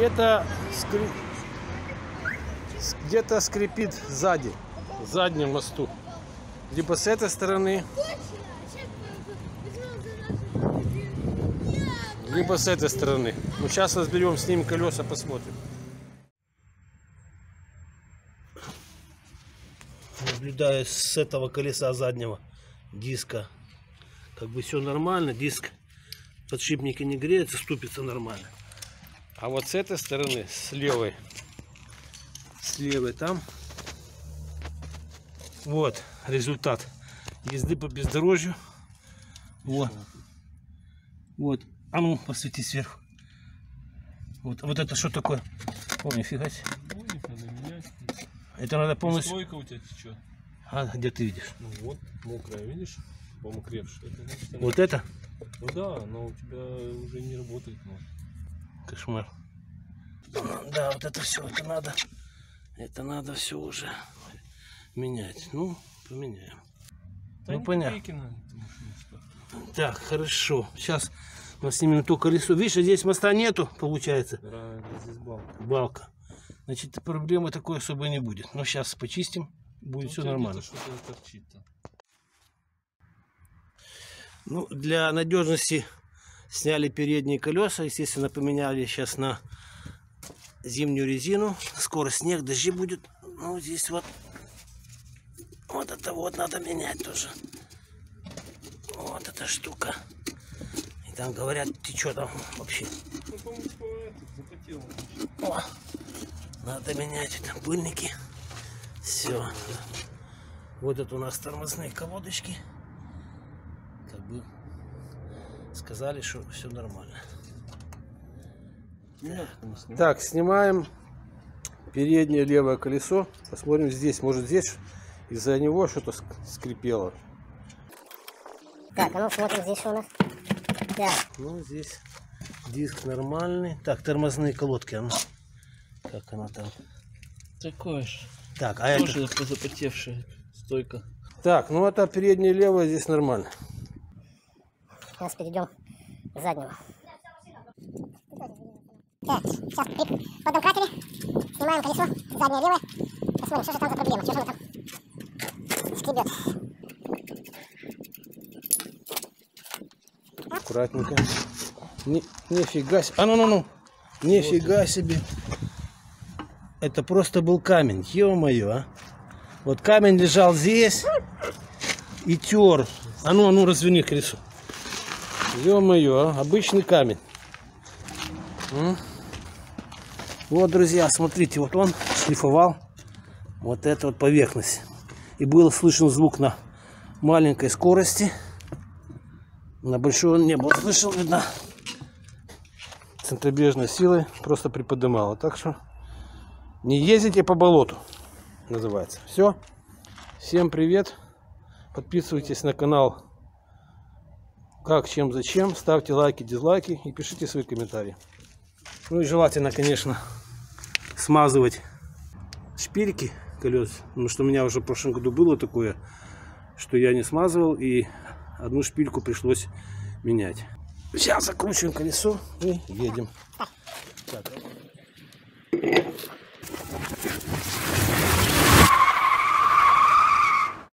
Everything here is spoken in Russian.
Где-то скрип... где-то скрипит сзади, в заднем мосту. Либо с этой стороны, либо с этой стороны. Ну, сейчас разберем, снимем колеса, посмотрим. Наблюдаю с этого колеса заднего диска. Как бы все нормально, диск подшипники не греются, ступится нормально. А вот с этой стороны, с левой, с левой там, вот результат езды по бездорожью. Вот. Вот. А ну, посвети сверху. Вот, вот это что такое? О, нифига себе. Это надо полностью... Стойка у тебя течет. А, где ты видишь? Ну вот, мокрая, видишь? Помокревшая. Это значит, она- Вот это? Ну да, но у тебя уже не работает. Ну. Кошмар. Да, вот это все, это надо. Это надо все уже менять. Ну, поменяем. Да Ну, понятно. Так, хорошо. Сейчас мы снимем то колесо. Видишь, здесь моста нету, получается. Правильно, здесь балка. Балка. Значит, проблемы такой особо не будет. Но сейчас почистим, будет Ну, все нормально. Что-то торчит-то. Ну, для надежности сняли передние колеса. Естественно, поменяли сейчас на зимнюю резину. Скоро снег, дожди будет. Ну, здесь вот вот это вот надо менять тоже. Вот эта штука. И там говорят, ты что там вообще? О, надо менять это пыльники. Все. Вот это у нас тормозные колодочки. Как бы сказали, что все нормально. Надо, конечно. Так, снимаем переднее левое колесо. Посмотрим здесь. Может здесь из-за него что-то ск- скрипело. Так, а ну смотрим здесь что у нас. Так, Ну, здесь диск нормальный. Так, тормозные колодки. а ну. Как она там? Такое же. Так, а это... Тоже запотевшая стойка. Так, ну это переднее левое здесь нормально. Сейчас перейдем к заднему. Так, сейчас подном кратере снимаем колесо, заднее левое. Посмотрим, что же там за проблема, что же оно там скребет. Аккуратненько. Ни, нифига себе. А ну ну ну. Нифига себе. Это просто был камень. Ё-моё, а. Вот камень лежал здесь и тер. А ну, а ну, разверни колесо. Ё-моё, а. Обычный камень. Вот, друзья, смотрите, вот он шлифовал вот эту вот поверхность. И было слышен звук на маленькой скорости. На большой он не был слышал, видно. Центробежной силой просто приподнимало. Так что не ездите по болоту, называется. Все. Всем привет. Подписывайтесь на канал Как, чем, зачем. Ставьте лайки, дизлайки и пишите свои комментарии. Ну и желательно, конечно, смазывать шпильки колес. Потому что у меня уже в прошлом году было такое, что я не смазывал и одну шпильку пришлось менять. Сейчас закручиваем колесо и едем. Так.